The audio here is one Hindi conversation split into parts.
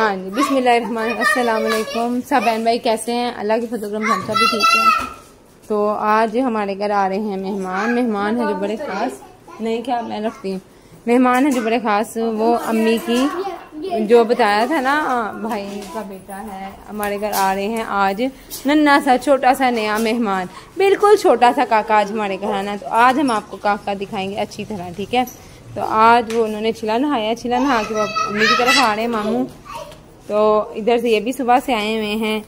हाँ जी बिस्मिल्लाम सब बहन भाई कैसे हैं? अल्लाह के फतोक्रम हम सब भी ठीक हैं। तो आज हमारे घर आ रहे हैं मेहमान। मेहमान है जो बड़े ख़ास। नहीं, क्या मैं रखती हूँ? मेहमान है जो बड़े ख़ास। वो अम्मी की जो बताया था ना भाई का बेटा है, हमारे घर आ रहे हैं आज। नन्ना सा, छोटा सा, नया मेहमान। बिल्कुल छोटा सा काका आज हमारे घर आना तो आज हम आपको काका दिखाएँगे अच्छी तरह, ठीक है? तो आज वो उन्होंने छिला नहाया। छिला नहा के वो अम्मी की तरफ़ आ रहे हैं, मामू। तो इधर से ये भी सुबह से आए हुए हैं।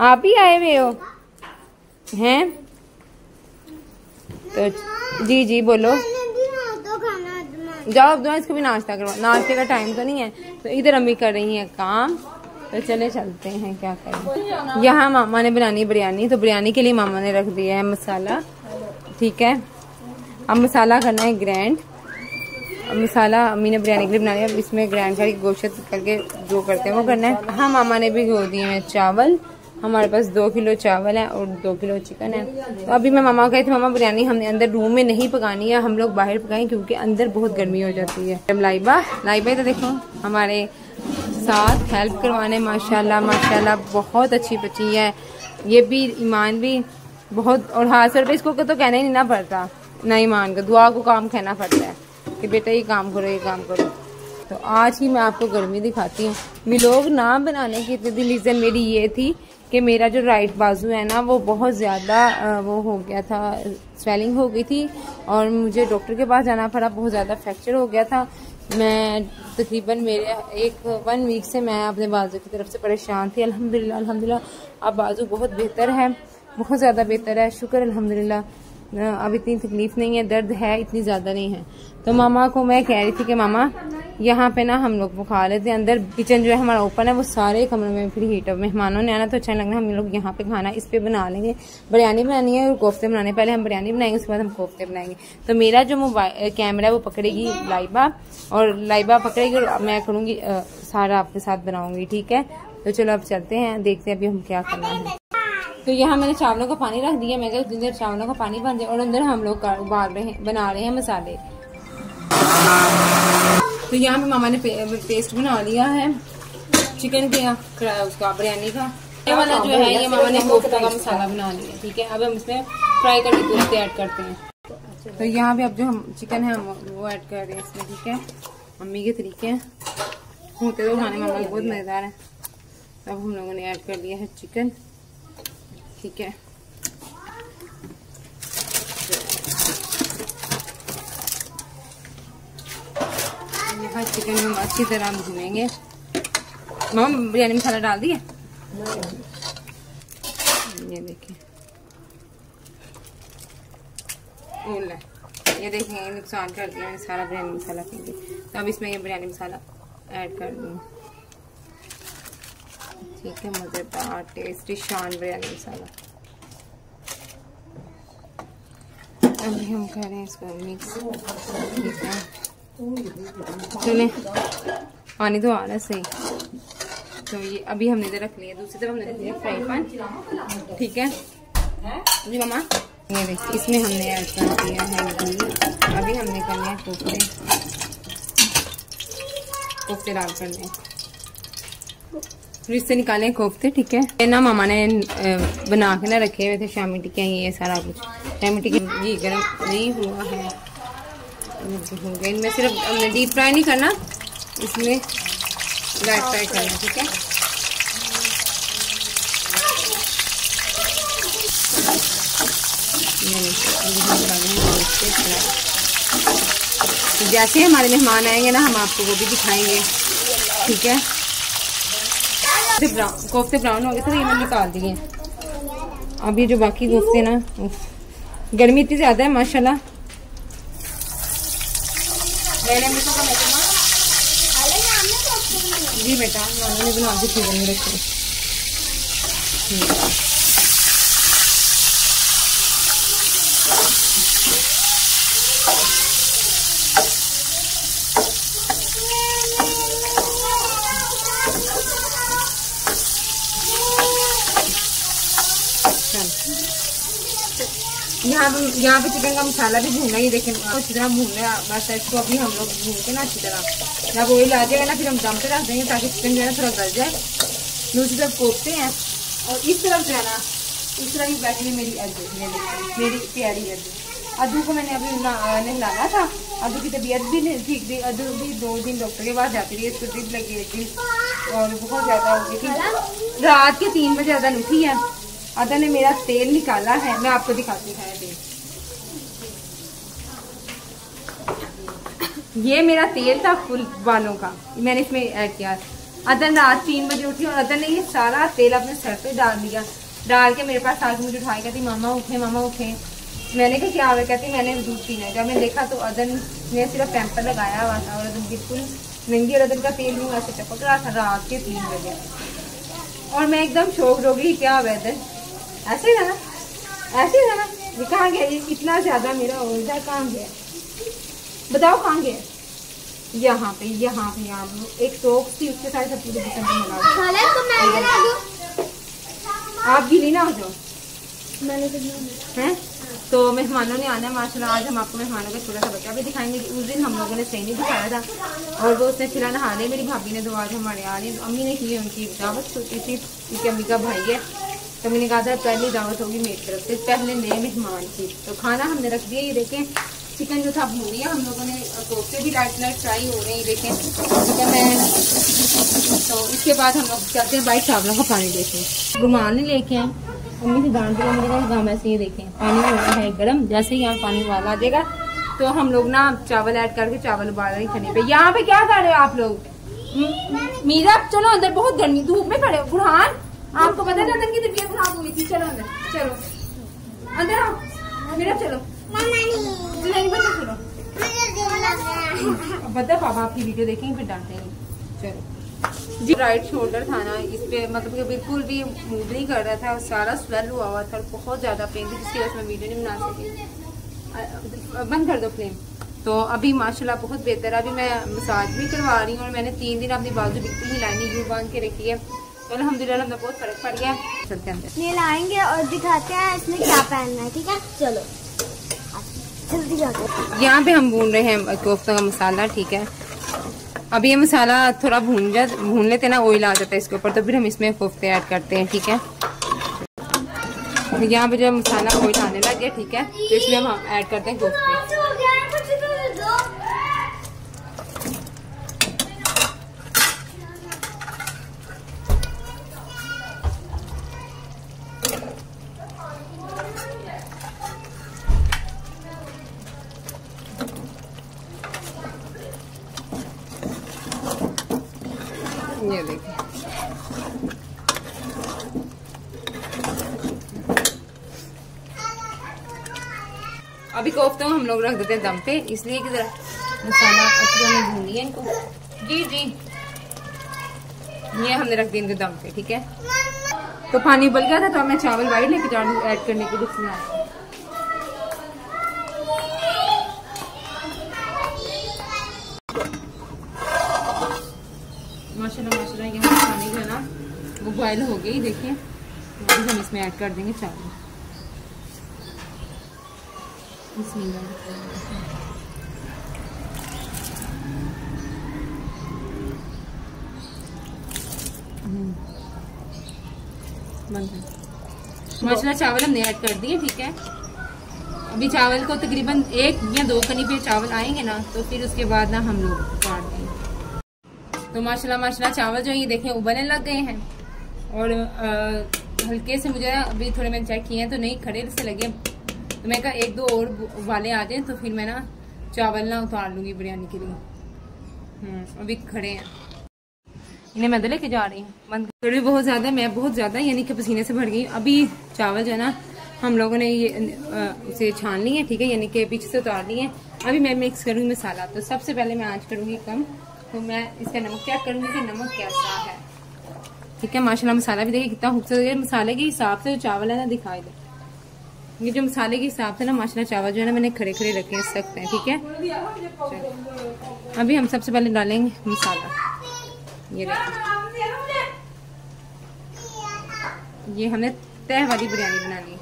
आप भी आए हुए हो? हैं? तो जी जी, बोलो। जाओ, अब इसको भी नाश्ता करो नाश्ते का टाइम तो नहीं है। तो इधर अम्मी कर रही है काम। तो चले, चलते हैं, क्या करें? यहाँ मामा ने बनानी बिरयानी तो बिरयानी के लिए मामा ने रख दिया है मसाला। ठीक है? अब मसाला करना है ग्रैंड। मसाला अम्मी ने बिरयानी के लिए बना लिया इसमें ग्रैंड करके गोश्त करके जो करते हैं वो करना है। हाँ मामा ने भी धो दिए हैं चावल। हमारे पास दो किलो चावल है और दो किलो चिकन है। तो अभी मैं मामा कही थी, मामा, बिरयानी हमने अंदर रूम में नहीं पकानी है, हम लोग बाहर पकाएँ क्योंकि अंदर बहुत गर्मी हो जाती है। लाइबा लाइबा तो देखो, हमारे साथ हेल्प करवाने, माशाल्लाह माशाल्लाह, बहुत अच्छी बच्ची है। ये भी, ईमान भी बहुत, और हाथ सर पे इसको तो कहना ही नहीं ना पड़ता। ना ईमान का, दुआ को काम कहना पड़ता है। कि बेटा ये काम करो, ये काम करो। तो आज ही मैं आपको गर्मी दिखाती हूँ। मिलोग ना बनाने की इतनी रीज़न मेरी ये थी कि मेरा जो राइट बाजू है ना, वो बहुत ज़्यादा वो हो गया था स्वेलिंग हो गई थी और मुझे डॉक्टर के पास जाना पड़ा, बहुत ज़्यादा फ्रैक्चर हो गया था। मैं तकरीबन मेरे एक वन वीक से मैं अपने बाजू की तरफ़ से परेशान थी। अल्हम्दुलिल्लाह अल्हम्दुलिल्लाह, अब बाजू बहुत बेहतर है, बहुत ज़्यादा बेहतर है। शुक्र, अल्हम्दुलिल्लाह। अब इतनी तकलीफ़ नहीं है, दर्द है, इतनी ज़्यादा नहीं है। तो मामा को मैं कह रही थी कि मामा, यहाँ पे ना हम लोग वो खा लेते हैं अंदर किचन जो है हमारा ओपन है, वो सारे कमरे में फिर हीट है मेहमानों ने आना तो अच्छा लगना, हम लोग यहाँ पे खाना इस पे बना लेंगे। बिरयानी बनानी है और कोफ्ते बनाने, पहले हम बिरयानी बनाएँगे, उसके बाद हम कोफ्ते बनाएँगे। तो मेरा जो मोबाइल कैमरा है, वो पकड़ेगी लाइबा, और लाइबा पकड़ेगी और मैं करूँगी सारा आपके साथ बनाऊँगी, ठीक है? तो चलो अब चलते हैं, देखते हैं अभी हम क्या करना है। तो यहाँ मैंने चावलों का पानी रख दिया मैं अंदर चावलों का पानी बन जाए और अंदर हम लोग उबाल रहे हैं बना रहे हैं मसाले। तो यहाँ पे मामा ने पे, पेस्ट बना लिया है। चिकन के उसका बिरयानी का। ये वाला जो है ये मामा ने कोफ्ता का मसाला बना लिया ठीक है? अब हम इसमें फ्राई करके कोफ्ते ऐड करते हैं। तो यहाँ पे अब जो हम चिकन है हम वो ऐड कर रहे हैं इसमें ठीक है? मम्मी के तरीके हैं। होते तो खाने मामा बहुत मज़ेदार है। अब हम लोगों ने ऐड कर दिया है चिकन ठीक है। यहाँ चिकन हम अच्छी तरह भूनेंगे। मम बिरयानी मसाला डाल दिए? ये देखिए। ये देखें नुकसान कर दिया सारा बिरयानी मसाला तो अब इसमें ये बिरयानी मसाला ऐड कर दूँ। ठीक है, मज़ेदार टेस्टी शान बिरयानी मसाला। अभी हम करें इसको मिक्स ठीक है। चले। पानी तो आ रहा सही। तो ये अभी हमने इधर रख लिया, दूसरी तरफ़ हमने रख लिया फ्राई पैन ठीक है। जी मामा। ये देखिए इसमें हमने ऐड कर दिया है घी। अभी हमने कर लिया कोफ्ते कोफ्ते डाल करने फिर इससे निकाले कोफ्ते, ठीक है? ये ना मामा ने बना के ना रखे हुए थे शामी टिक्के ये सारा कुछ। शामी टिक्के जी गर्म नहीं हुआ है। इनमें सिर्फ़ हमने डीप फ्राई नहीं करना, इसमें लाइट फ्राई करना, ठीक है? जैसे हमारे मेहमान आएँगे ना, हम आपको वो भी दिखाएँगे, ठीक है? कोफ्ते ब्राउन कोफ्ते ब्राउन हो गए तो ये मैंने निकाल दिए अब ये जो बाकी कोफ्ते ना गर्मी इतनी ज़्यादा है, माशाल्लाह। जी बेटा मैंने बना दी थी रखे यहाँ यहाँ पे चिकन का मसाला भी भूनना ही देखें अच्छी तरह भून रहे बस इसको अभी हम लोग भून के ना अच्छी तरह। जब ऑयल आ जाएगा ना, फिर हम दम पे रख देंगे ताकि चिकन जो है थोड़ा गल जाए। दूसरी तरफ़ कोपते हैं, और इस तरफ़ जो है ना इस तरह की बैठी मेरी अद्दू मेरी प्यारी अद्दू अदू को मैंने अभी नहलाना था। अदू की तबीयत भी नहीं ठीक थी। अदू भी दो दिन डॉक्टर के पास जाती रही इसको ड्रिप लगी हुई थी, और बहुत ज़्यादा हो गई थी। रात के तीन बजे अदन उठी है। अदन ने मेरा तेल निकाला है, मैं आपको दिखाती हूँ तेल ये मेरा तेल था फुल बालों का। मैंने इसमें ऐड किया। अदन रात तीन बजे उठी और अदन ने ये सारा तेल अपने सर पे डाल दिया। डाल के मेरे पास आके मुझे उठाई कहती, मामा, उठे मामा, उठे। मैंने कहा, क्या हुआ? कहती, मैंने दूध पीना है। जब मैं देखा तो अदन ने सिर्फ़ पैम्पर लगाया हुआ था और अदन बिल्कुल नंगी और अदन का तेल भी वैसे चपक रहा था रात के तीन बजे। और मैं एकदम शौक हो गई, क्या हुआ अदन ऐसे ना ऐसे था ना ये कहाँ गया इतना ज़्यादा मेरा ओझा कहाँ गया बताओ कहाँ गया यहाँ पे यहाँ पे यहाँ पे। एक सोप थी उसके साथ सब पूरे मिला आप गिली ना हो जाओ। हैं? तो मेहमानों ने आना है माशाल्लाह आज हम आपको मेहमानों का छोटा सा बच्चा भी दिखाएँगे उस दिन हम लोगों ने सही नहीं दिखाया था। और वो उसने फ़िलहाल नहा लिया। मेरी भाभी ने तो आज हमारे आ रही अम्मी ने की उनकी दावत छोटी थी क्योंकि अम्मी का भाई है। तो मैंने कहा था पहली दावत होगी मेरी तरफ़ से पहले नए मेहमान की। तो खाना हमने रख दिया ये देखें। चिकन जो था भून लिया। हम लोगों ने कोफ्ते भी लाइट लाइट फ्राई हो रहे हैं, देखें। तो मैं तो इसके बाद हम लोग चलते हैं बाइक चावलों का पानी देखें। नहीं लेके आए। मम्मी से डांट दिया मेरे गाँव ऐसे ही देखें। पानी है गर्म, जैसे ही यहाँ पानी उबाला आ जाएगा तो हम लोग ना चावल ऐड करके चावल उबाल रहे खने पे। यहाँ पे क्या कर रहे हो आप लोग? मीरा, चलो अंदर, बहुत गर्मी, धूप में खड़े हो। बुरहान आपको पता है अंदर की तबीयत खराब हुई थी। चलो अंदर चलो। अंदर आओ। मेरा चलो नहीं बच्चा चलो पापा आपकी वीडियो देखेंगे, फिर डांटेंगे। चलो। जी राइट शोल्डर था ना, इस पे मतलब कि बिल्कुल भी मूव नहीं कर रहा था, सारा स्वेल हुआ हुआ था बहुत ज़्यादा पेन थी, जिसकी वजह से मैं वीडियो नहीं बना सकी। बंद कर दो फ्लेम तो अभी माशाल्लाह बहुत बेहतर है। अभी मैं मसाज भी करवा रही हूँ और मैंने तीन दिन अपनी बाजू बिल्कुल ही लाइनी यू बाँध के रखी है। तो अलहमदिल्ला हमें बहुत फ़र्क पड़ गया चलते अंदर। लाएँगे और दिखाते हैं इसमें क्या पहनना है, ठीक है? चलो। यहाँ पे हम भून रहे हैं कोफ्ता का मसाला, ठीक है। अब ये मसाला थोड़ा भून जा, भून लेते ना ऑयल आ जाता है इसके ऊपर तो फिर हम इसमें कोफ्ते ऐड करते हैं, ठीक है। तो यहाँ पे जो मसाला ऑयल आने लग गया, ठीक है तो इसमें हम ऐड करते हैं कोफ्ते ये देखिए अभी कोफ्ते हम लोग रख देते हैं दम पे, इसलिए कि जरा मसाला अच्छी तरह भून लिया इनको। जी जी। ये हमने रख दिया इनको दम पे, ठीक है? तो पानी उबल गया था तो मैं चावल वाइट लेके जा ऐड करने के लिए में माशाल्लाह माशाल्लाह पानी जो है ना, वो बॉयल हो गई देखिए। तो हम इसमें ऐड कर देंगे चावल। हम्म। माशाल्लाह चावल हमने ऐड कर दिए ठीक है? अभी चावल को तकरीबन एक या दो कनी पे चावल आएँगे ना तो फिर उसके बाद ना हम लोग काट देंगे। तो माशाल्लाह माशाल्लाह चावल जो ये देखें उबलने लग गए हैं। और आ, हल्के से मुझे अभी थोड़े मैंने चेक किए हैं तो नहीं खड़े से लगे। तो मैं कहा एक दो और वाले आ जाए तो फिर मैं ना चावल ना उतार लूँगी बिरयानी के लिए। हम्म, अभी खड़े हैं। इन्हें मैं तो लेके जा रही हूँ। बंद भी बहुत ज़्यादा मैं बहुत ज़्यादा यानी कि पसीने से भर गई अभी चावल जो है ना हम लोगों ने ये उसे छान ली है ठीक है? यानी कि पीछे से उतार ली है। अभी मैं मिक्स करूँगी मसाला। तो सबसे पहले मैं आज करूँगी कम। तो मैं इसका नमक चेक करूँगी कि नमक कैसा है। ठीक है? माशाल्लाह मसाला भी देखिए कितना खूबसूरत मसाले के हिसाब से जो चावल है ना दिखाई दे। ये जो मसाले के हिसाब से ना माशाल्लाह चावल जो है ना मैंने खड़े खड़े रखे हैं सकते हैं, ठीक है? अभी हम सबसे पहले डालेंगे मसाला। ये ये हमने तह वाली बिरयानी बनानी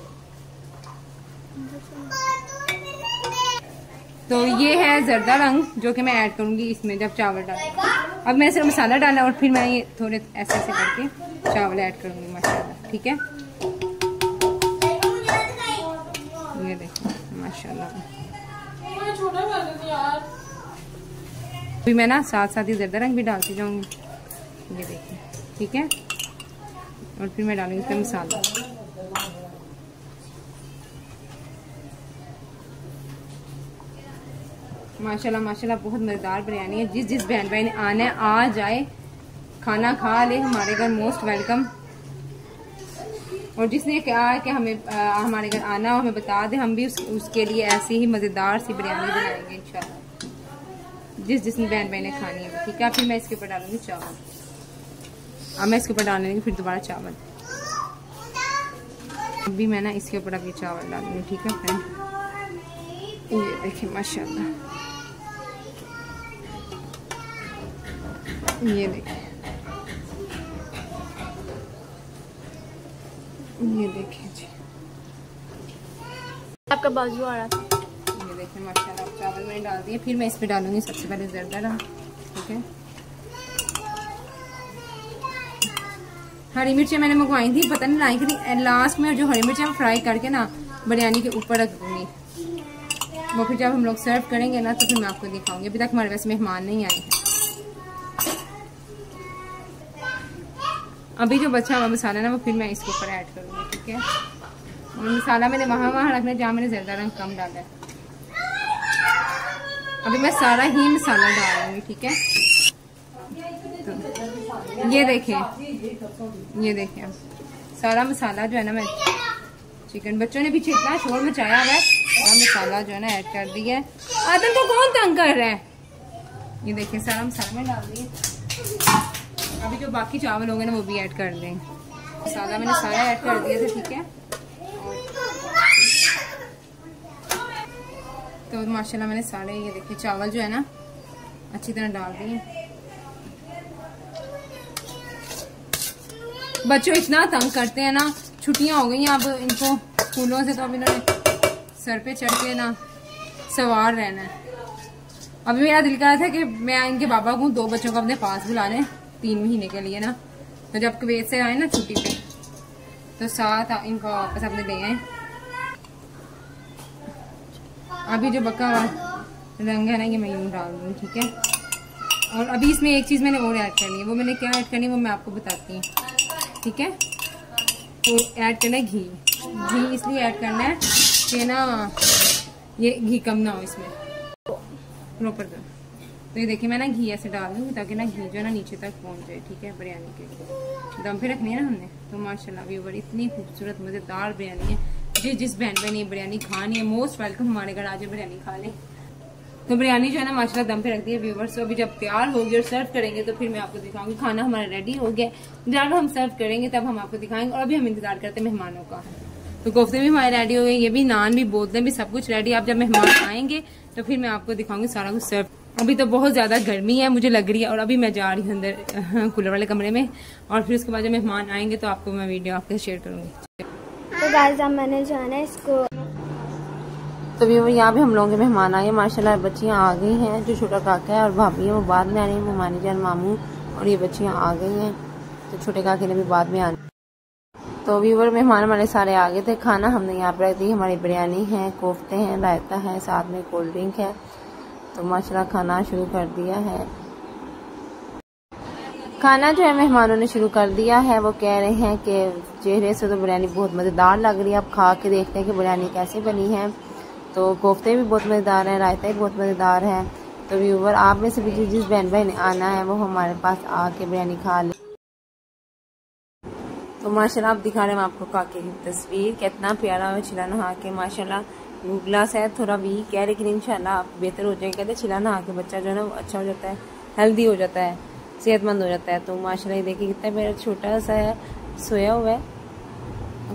तो ये है जर्दा रंग, जो कि मैं ऐड करूँगी इसमें जब चावल डाल। अब मैंने सिर्फ़ मसाला डाला और फिर मैं ये थोड़े ऐसे ऐसे करके चावल ऐड करूँगी मसाला ठीक है? ये देखो माशाल्लाह। अभी मैं ना साथ साथ ही जर्दा रंग भी डालती जाऊँगी। ये देखिए ठीक है? और फिर मैं डालूँगी इसमें मसाला। माशाल्लाह माशाल्लाह बहुत मज़ेदार बिरयानी है। जिस जिस बहन भाई ने आना है आ जाए। खाना खा ले हमारे घर मोस्ट वेलकम। और जिसने कहा कि हमें आ, हमारे घर आना हो हमें बता दे हम भी उस, उसके लिए ऐसी ही मज़ेदार सी बिरयानी बनाएँगे इंशाल्लाह। जिस जिस बहन भाई ने खानी है ठीक है? फिर मैं इसके ऊपर डालूँगी चावल। अब मैं इसके ऊपर डाल लूँगी फिर दोबारा चावल। अभी मैं ना इसके ऊपर अभी चावल डालूँगी ठीक है फ्रेंड ये देखिए माशाल्लाह। ये देखिए। ये देखिए जी। आपका बाजू आ रहा था। ये देखिए माशाल्लाह चावल मैंने डाल दिए फिर मैं इस पे डालूँगी सबसे पहले जरदा रहा ठीक है? हरी मिर्चें मैंने मंगवाई थी पता नहीं लाई थी। लास्ट में जो हरी मिर्च मिर्चें फ्राई करके ना बिरयानी के ऊपर रख दूँगी वो फिर जब हम लोग सर्व करेंगे ना तो फिर मैं आपको दिखाऊँगी। अभी तक हमारे वैसे मेहमान नहीं आए हैं। अभी जो बचा हुआ मसाला ना, वो फिर मैं इसके ऊपर ऐड करूँगी, ठीक है? और मसाला मैंने वहाँ वहाँ रखना है जहाँ मैंने ज़्यादा रंग कम डाला है। अभी मैं सारा ही मसाला डाल दूँगी ठीक है? तो ये देखें ये देखें सारा मसाला जो है ना मैं चिकन, बच्चों ने पीछे इतना शोर मचाया हुआ है, सारा मसाला जो है ना ऐड कर दिया है। आदम को कौन तंग कर रहा है? ये देखिए सारा मसाला मैं डाल दिया अभी जो बाकी चावल होंगे ना, वो भी ऐड कर दें मसाला मैंने सारा ऐड कर दिया था, ठीक है? तो माशाल्लाह मैंने सारे ये देखिए चावल जो है ना, अच्छी तरह डाल दिए। बच्चों, इतना तंग करते हैं ना, छुट्टियाँ हो गई अब इनको स्कूलों से तो अब इन्होंने सर पे चढ़ के ना सवार रहना है। अभी मेरा दिल कर रहा था कि मैं इनके बाबा को दो बच्चों को अपने पास बुला लें। तीन महीने के लिए ना। तो जब कुवैत से आए ना छुट्टी पे तो साथ इनको वापस अपने दे आए। अभी जो बका हुआ रंग है ना, ये मैं डाल दूँ, ठीक है? और अभी इसमें एक चीज़ मैंने और ऐड करनी है। वो मैंने क्या ऐड करनी है, वो मैं आपको बताती हूँ, ठीक है? तो ऐड करना है घी। घी इसलिए ऐड करना है कि ना, ये घी कम ना हो इसमें। प्रॉपर तो ये देखिए, मैं ना घी ऐसे डाल दूँगी ताकि ना घी जो है ना नीचे तक पहुँच जाए, ठीक है, बिरयानी के दम पे रखनी है ना हमने? तो माशाल्लाह व्यूवर इतनी खूबसूरत, मज़ेदार बिरयानी है। जिस जिस बहन बहन ये बिरयानी खानी है मोस्ट वेलकम हमारे घर आज बिरयानी खा लें। तो बिरयानी जो है ना, माशाल्लाह दम पे रख दी है व्यूवर्स तो अभी जब तैयार होगी और सर्व करेंगे तो फिर मैं आपको दिखाऊँगी, खाना हमारा रेडी हो गया जब हम सर्व करेंगे, तब हम आपको दिखाएँगे और अभी हम इंतज़ार करते हैं मेहमानों का। तो कोफ्ते भी हमारे रेडी हो गए, ये भी, नान भी, बोतलें भी, सब कुछ रेडी आप जब मेहमान आएँगे तो फिर मैं आपको दिखाऊँगी सारा कुछ सर्व अभी तो बहुत ज़्यादा गर्मी है मुझे लग रही है और अभी मैं जा रही हूँ अंदर कूलर वाले कमरे में और फिर उसके बाद जब मेहमान आएँगे तो आपको मैं वीडियो आपके शेयर करूँगी। तो गाइस अब मैंने जाना है इसको तो भी वो यहाँ भी हम लोगों के मेहमान आए माशाल्लाह बच्चियाँ आ गई हैं जो छोटा काका है और भाभी है वो बाद में आ रही है वो मानी जान मामू और ये बच्चियाँ आ गई हैं तो छोटे काके ने भी बाद में आना। तो व्यूवर मेहमान हमारे सारे आ गए थे खाना हमने यहाँ पर रख दी हमारी बिरयानी है कोफ्ते हैं रायता है साथ में कोल्ड ड्रिंक है। तो माशाल्लाह खाना शुरू कर दिया है। खाना जो है मेहमानों ने शुरू कर दिया है। वो कह रहे हैं कि चेहरे से तो बिरयानी बहुत मज़ेदार लग रही है। अब खा के देखते हैं कि बिरयानी कैसे बनी है। तो कोफ्ते भी बहुत मज़ेदार हैं, रायता भी बहुत मज़ेदार है। तो व्यूवर, आप में से भी जिस बहन भाई ने आना है, वो हमारे पास आके बिरयानी खा ले। तो माशाल्लाह, आप दिखा रहे हैं आपको काके की तस्वीर। कितना प्यारा है चिला नहा के, माशाल्लाह। ग्लास है थोड़ा वीक है लेकिन इंशाल्लाह आप बेहतर हो जाएगा। कहते चिला नहा के बच्चा जो है ना वो अच्छा हो जाता है हेल्दी हो जाता है सेहतमंद हो जाता है। तो माशाल्लाह देखिए कितना मेरा छोटा सा है सोया हुआ है।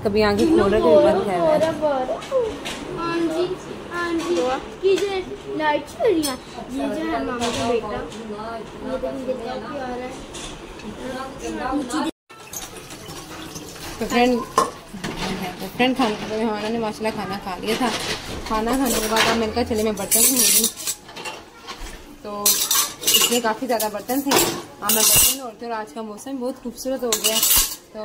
कभी आगे खोल कभी बंद रहा है रही है। ये जो है मामा का बेटा। ये कितना प्यारा है। तो फ्रेंड खाने तो मेहमानों ने माशाल्लाह खाना खा लिया था। खाना खाने के बाद अब मैंने कहा चले मैं बर्तन धो दूँ तो इसमें काफ़ी ज़्यादा बर्तन थे। हाँ मैं बर्तन धोती हूँ और आज का मौसम बहुत खूबसूरत हो गया। तो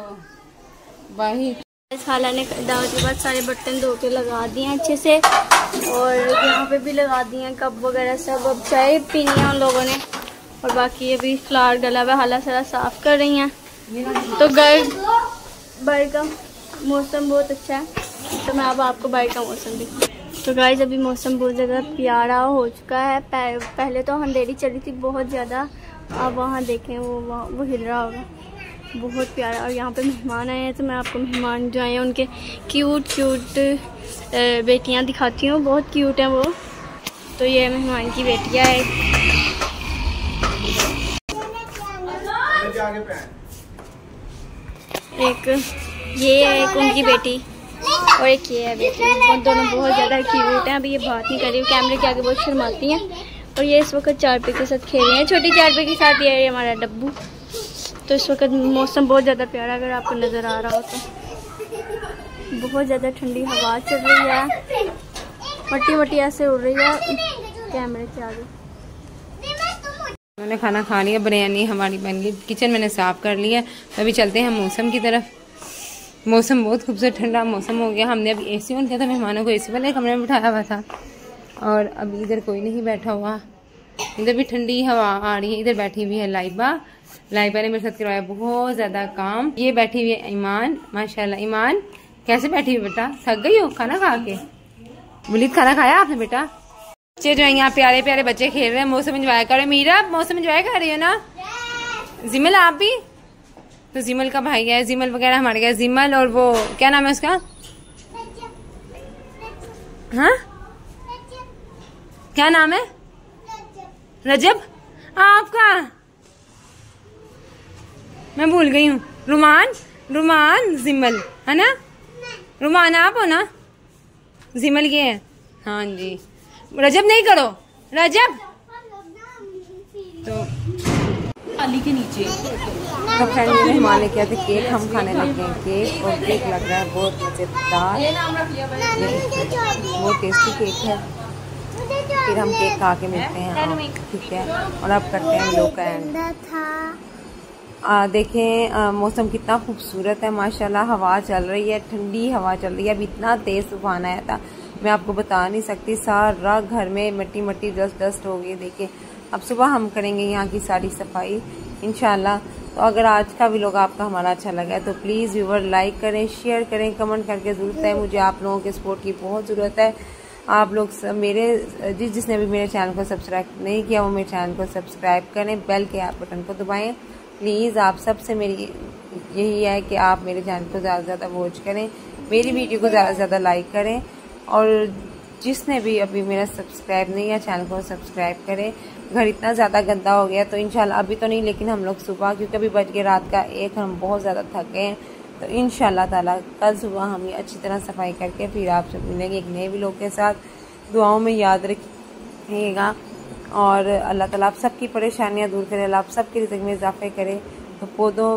वही खाला ने दावत के बाद सारे बर्तन धो के लगा दिए हैं अच्छे से। और यहाँ पे भी लगा दिए हैं कप वगैरह सब। अब चाय पीनी है उन लोगों ने। और बाकी अभी फ्लावर डला हुआ हाला सारा साफ़ कर रही हैं। तो घर का मौसम बहुत अच्छा है। तो मैं अब आपको बाइक का मौसम दिखा तो गाइज़ अभी मौसम बहुत ज़्यादा प्यारा हो चुका है। पहले तो अंधेरी चली थी बहुत ज़्यादा। अब वहाँ देखें वो वहाँ वो हिल रहा होगा। बहुत प्यारा। और यहाँ पे मेहमान आए हैं तो मैं आपको मेहमान जो आए हैं उनके क्यूट क्यूट बेटियाँ दिखाती हूँ। बहुत क्यूट हैं वो। तो ये मेहमान की बेटियाँ है। एक ये है एक उनकी बेटी और एक ये है बेटी। वो दोनों बहुत ज़्यादा क्यूट हैं। अभी ये बात नहीं कर रही कैमरे के आगे बहुत शर्माती हैं। और ये इस वक्त चार पे के साथ खेल रहे हैं। छोटी चार पे के साथ ये है हमारा डब्बू। तो इस वक्त मौसम बहुत ज़्यादा प्यारा अगर आपको नज़र आ रहा हो तो। बहुत ज़्यादा ठंडी हवा चल रही है। मट्टी मट्टी ऐसे उड़ रही है कैमरे के आगे। मैंने खाना खा लिया, बिरयानी हमारी बन गई। किचन मैंने साफ़ कर लिया अभी चलते हैं मौसम की तरफ़। मौसम बहुत खूबसूरत ठंडा मौसम हो गया। हमने अभी एसी ऑन किया था मेहमानों को एसी वाले कमरे में बिठाया हुआ था। और अभी इधर कोई नहीं बैठा हुआ। इधर भी ठंडी हवा आ रही है इधर बैठी हुई है लाइबा। लाइबा ने मेरे साथ करवाया बहुत ज़्यादा काम। ये बैठी हुई है ईमान माशाल्लाह। ईमान कैसे बैठी हुई बेटा? थक गई हो? खाना खा के? बुलित खाना खाया आपने बेटा? बच्चे जो है यहाँ प्यारे प्यारे बच्चे खेल रहे हैं। मौसम इंजॉय कर रहे हैं। मीरा मौसम इंजॉय कर रही हो ना? जिमल आप भी? तो जिमल का भाई है जिमल वगैरह हमारे गए जिमल और वो क्या नाम है उसका? हाँ? क्या नाम है? रजब? आपका? मैं भूल गई हूँ। रुमान? रुमान जिमल है ना? रुमान आप हो ना? जिमल ये है। हाँ जी। रजब नहीं करो। रजब! तो अली के नीचे। तो फ्रेंड ने हमारे किया था, केक हम खाने लगे हैं, केक और केक लग रहा है, बहुत मज़ेदार। बहुत टेस्टी केक है। फिर हम केक खा के मिलते हैं ठीक है? और अब करते हैं लोग देखें मौसम कितना खूबसूरत है, माशाल्लाह, हवा चल रही है, ठंडी हवा चल रही है। अभी इतना तेज़ तूफ़ान आया था, मैं आपको बता नहीं सकती, सारा घर में मट्टी मट्टी डस्ट डस्ट हो गई देखिए अब सुबह हम करेंगे यहाँ की सारी सफ़ाई इन तो अगर आज का भी लोग आपका हमारा अच्छा लगा है तो प्लीज़ व्यूवर लाइक करें शेयर करें कमेंट करके ज़रूरत है मुझे आप लोगों के सपोर्ट की बहुत ज़रूरत है। आप लोग सब मेरे, जिस, जिसने भी मेरे चैनल को सब्सक्राइब नहीं किया, वो मेरे चैनल को सब्सक्राइब करें बेल के आप बटन को दबाएँ। प्लीज़ आप सबसे मेरी यही है कि आप मेरे चैनल को ज़्यादा से ज़्यादा वॉच करें, मेरी वीडियो को ज़्यादा से ज़्यादा लाइक करें। और जिसने भी अभी मेरा सब्सक्राइब नहीं है चैनल को सब्सक्राइब करें। घर इतना ज़्यादा गंदा हो गया तो इन अभी तो नहीं, लेकिन हम लोग सुबह, क्योंकि अभी बज गए रात का एक, हम बहुत ज़्यादा थक गए हैं। तो इन ताला कल सुबह हम ये अच्छी तरह सफ़ाई करके फिर आपसे मिलेंगे एक नए भी लोग के साथ। दुआओं में याद रखिएगा। और अल्लाह ताला आप सबकी परेशानियाँ दूर करे, अल्लाह आप सबके रिजक में इजाफे करे। तो पौधों